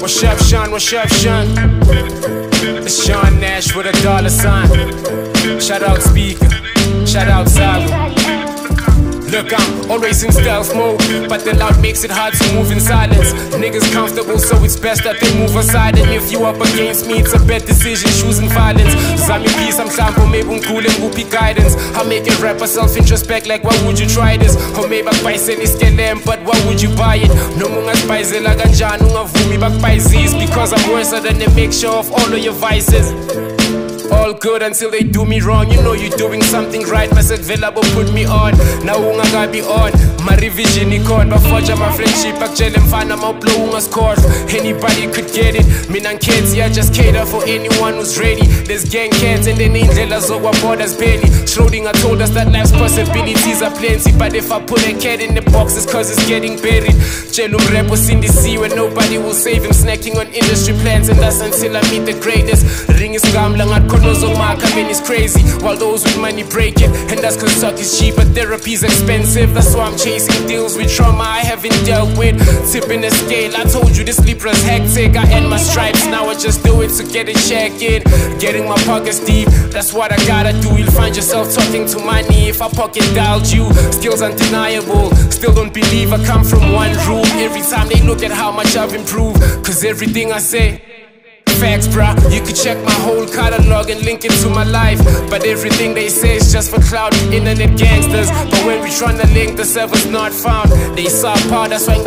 What's up, Sean? What's up, Sean? It's John Nash with a dollar sign. Shout out Speaker. Shout out Zakwe. Look, I'm always in stealth mode, but the loud makes it hard to move in silence. Niggas comfortable, so it's best that they move aside. And if you up against me, it's a bad decision choosing violence. Zami peace, I'm sample, maybe cool and whoopee guidance. I make it rap a self introspect, like why would you try this? Or maybe buy them, but why would you buy it? No munga spizela kanjani ungavumi bakupayizise because I'm worse than a mixture of all of your vices. All good until they do me wrong. You know you're doing something right. My available put me on. Now unga be on. My revision ikon. Bafoja my friendship. Akjele mfana mawblow ungascore. Anybody could get it. Mina kids, yeah, just cater for anyone who's ready. There's gang cats and then indlela zokwa borders barely. Schrodinger told us that life's possibilities are plenty. But if I put a cat in the box, it's cause it's getting buried. The sea where nobody will save him. Snacking on industry plans, and that's until I meet the greatest. Ring is gambling Konos on my coming is crazy. While those with money break it, and that's cause suck is cheap, but therapy's expensive. That's why I'm chasing deals with trauma I haven't dealt with. Tipping the scale, I told you this Libra's hectic. I end my stripes, now I just do it to get it checked. in. Getting my pockets deep, that's what I gotta do. You'll find yourself talking to money if I pocket dialed you. Skills undeniable, still don't believe I come from one room. Every time they look at how much I've improved, cause everything I say facts, bruh. You could check my whole catalog and link it to my life. But everything they say is just for cloud, internet gangsters. But when we tryna link, the server's not found. They saw part, that's why.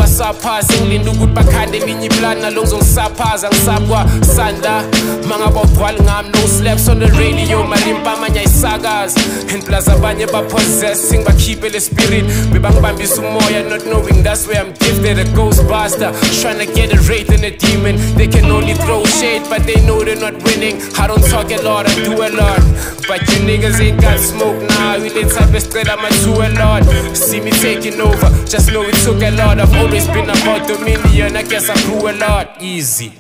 Singling do good bakhande linye plan nalongs ngisaphaza ngisabwa sanda. Manga bawugcwala ngam no slaps on the radio. Marimpa amanye ayisakaza. And plus abanye bapossess, sing bakhiphe le spirit. Bebangibambisa umoya, not knowing that's where I'm gifted. A ghostbuster, tryna get a rate in a demon. They can only throw shade but they know they're not winning. I don't talk a lot, I do a lot. But you niggas ain't got smoke now. We the type of straight, I'ma do a lot. See me taking over, just know it took a lot. I've always been about dominion, I guess I grew a lot. Easy.